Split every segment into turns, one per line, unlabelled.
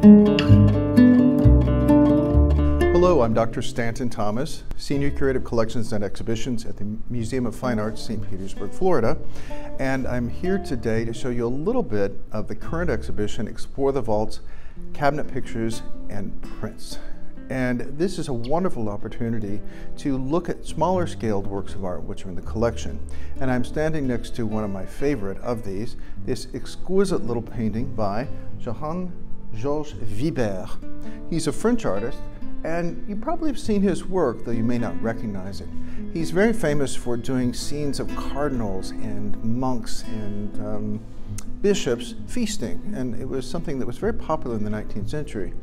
Hello, I'm Dr. Stanton Thomas, Senior Curator of Collections and Exhibitions at the Museum of Fine Arts, St. Petersburg, Florida. And I'm here today to show you a little bit of the current exhibition, Explore the Vaults, Cabinet Pictures and Prints. And this is a wonderful opportunity to look at smaller scaled works of art which are in the collection. And I'm standing next to one of my favorite of these, this exquisite little painting by Jehan Georges Vibert. He's a French artist and you probably have seen his work, though you may not recognize it. He's very famous for doing scenes of cardinals and monks and um, bishops feasting, and it was something that was very popular in the 19th century.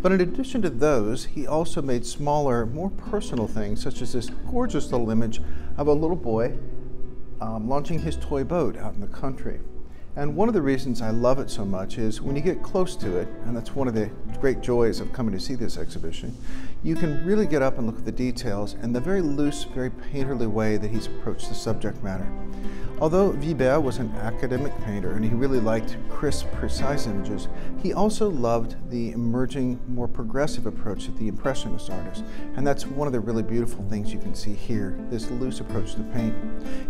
But in addition to those, he also made smaller, more personal things, such as this gorgeous little image of a little boy um, launching his toy boat out in the country. And one of the reasons I love it so much is when you get close to it, and that's one of the great joys of coming to see this exhibition, you can really get up and look at the details and the very loose, very painterly way that he's approached the subject matter. Although Vibert was an academic painter and he really liked crisp, precise images, he also loved the emerging, more progressive approach of the Impressionist artists. And that's one of the really beautiful things you can see here, this loose approach to paint.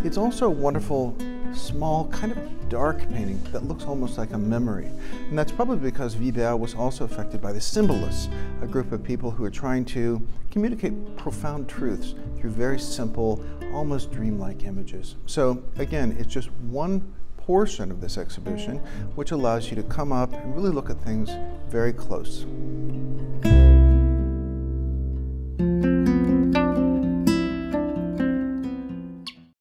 It's also a wonderful small, kind of dark painting that looks almost like a memory. And that's probably because Vibert was also affected by the symbolists, a group of people who are trying to communicate profound truths through very simple, almost dreamlike images. So again, it's just one portion of this exhibition which allows you to come up and really look at things very close.